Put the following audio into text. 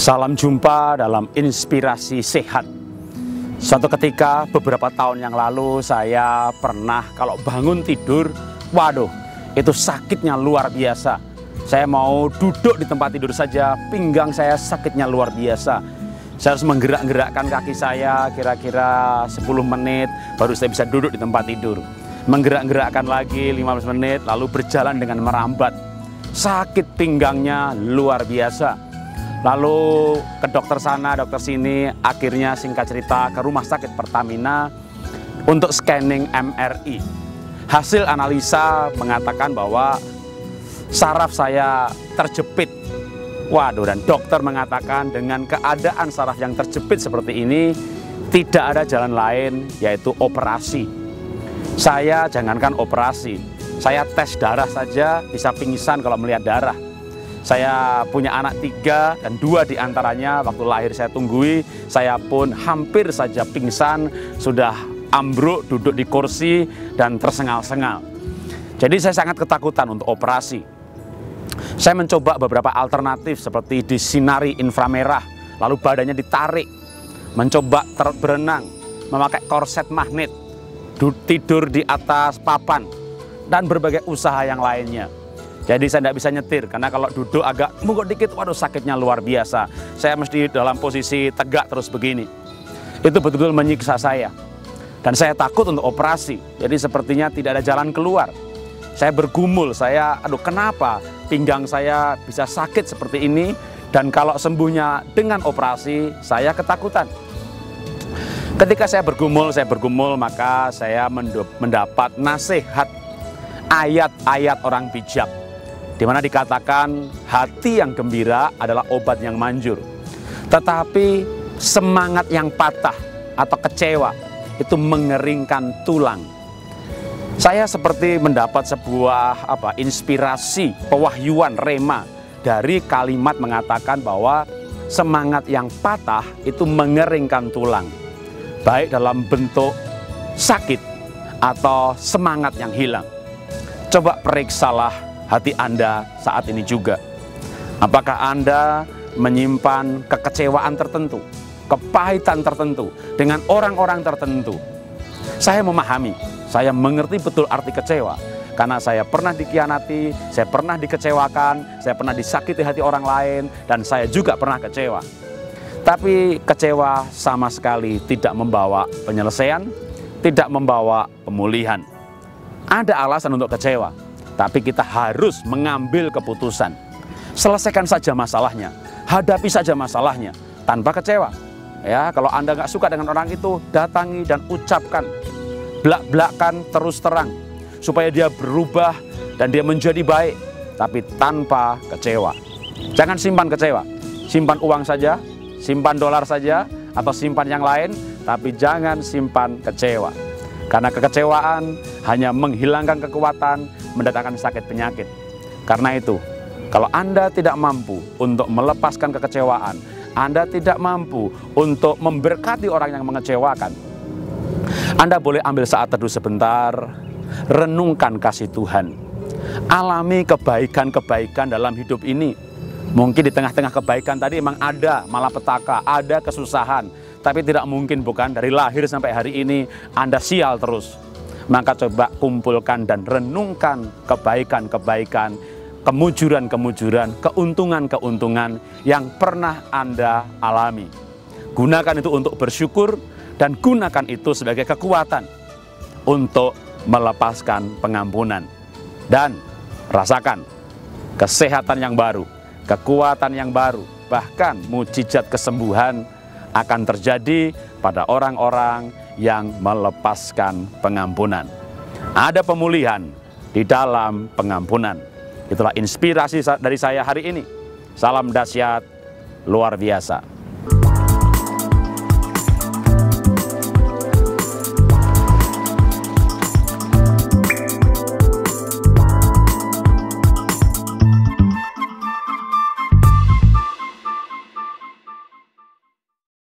Salam jumpa dalam inspirasi sehat. Suatu ketika beberapa tahun yang lalu saya pernah kalau bangun tidur, waduh, itu sakitnya luar biasa. Saya mau duduk di tempat tidur saja, pinggang saya sakitnya luar biasa. Saya harus menggerak-gerakkan kaki saya kira-kira 10 menit baru saya bisa duduk di tempat tidur. Menggerak-gerakkan lagi 15 menit lalu berjalan dengan merambat. Sakit pinggangnya luar biasa Lalu ke dokter sana, dokter sini, akhirnya singkat cerita ke rumah sakit Pertamina untuk scanning MRI. Hasil analisa mengatakan bahwa saraf saya terjepit. Waduh, dan dokter mengatakan dengan keadaan saraf yang terjepit seperti ini, tidak ada jalan lain yaitu operasi. Saya jangankan operasi, saya tes darah saja bisa pingsan kalau melihat darah saya punya anak tiga dan dua di antaranya waktu lahir saya tunggui, saya pun hampir saja pingsan, sudah ambruk, duduk di kursi dan tersengal-sengal. Jadi saya sangat ketakutan untuk operasi. Saya mencoba beberapa alternatif seperti disinari inframerah, lalu badannya ditarik, mencoba berenang, memakai korset magnet, tidur di atas papan, dan berbagai usaha yang lainnya. Jadi saya tidak bisa nyetir karena kalau duduk agak mungut dikit, waduh sakitnya luar biasa. Saya mesti dalam posisi tegak terus begini. Itu betul-betul menyiksa saya. Dan saya takut untuk operasi. Jadi sepertinya tidak ada jalan keluar. Saya bergumul, saya aduh kenapa pinggang saya bisa sakit seperti ini dan kalau sembuhnya dengan operasi saya ketakutan. Ketika saya bergumul, saya bergumul maka saya mendapat nasihat ayat-ayat orang bijak di mana dikatakan hati yang gembira adalah obat yang manjur. Tetapi semangat yang patah atau kecewa itu mengeringkan tulang. Saya seperti mendapat sebuah apa inspirasi, pewahyuan rema dari kalimat mengatakan bahwa semangat yang patah itu mengeringkan tulang. Baik dalam bentuk sakit atau semangat yang hilang. Coba periksalah hati Anda saat ini juga. Apakah Anda menyimpan kekecewaan tertentu, kepahitan tertentu dengan orang-orang tertentu? Saya memahami, saya mengerti betul arti kecewa. Karena saya pernah dikhianati, saya pernah dikecewakan, saya pernah disakiti hati orang lain, dan saya juga pernah kecewa. Tapi kecewa sama sekali tidak membawa penyelesaian, tidak membawa pemulihan. Ada alasan untuk kecewa, tapi kita harus mengambil keputusan. Selesaikan saja masalahnya, hadapi saja masalahnya tanpa kecewa. Ya, kalau Anda nggak suka dengan orang itu, datangi dan ucapkan, belak-belakan terus terang supaya dia berubah dan dia menjadi baik, tapi tanpa kecewa. Jangan simpan kecewa, simpan uang saja, simpan dolar saja, atau simpan yang lain, tapi jangan simpan kecewa. Karena kekecewaan hanya menghilangkan kekuatan, mendatangkan sakit penyakit. Karena itu, kalau Anda tidak mampu untuk melepaskan kekecewaan, Anda tidak mampu untuk memberkati orang yang mengecewakan, Anda boleh ambil saat teduh sebentar, renungkan kasih Tuhan. Alami kebaikan-kebaikan dalam hidup ini. Mungkin di tengah-tengah kebaikan tadi memang ada malapetaka, ada kesusahan, tapi tidak mungkin bukan dari lahir sampai hari ini Anda sial terus maka coba kumpulkan dan renungkan kebaikan-kebaikan, kemujuran-kemujuran, keuntungan-keuntungan yang pernah Anda alami. Gunakan itu untuk bersyukur dan gunakan itu sebagai kekuatan untuk melepaskan pengampunan. Dan rasakan kesehatan yang baru, kekuatan yang baru, bahkan mujizat kesembuhan akan terjadi pada orang-orang yang melepaskan pengampunan. Ada pemulihan di dalam pengampunan. Itulah inspirasi dari saya hari ini. Salam dahsyat luar biasa.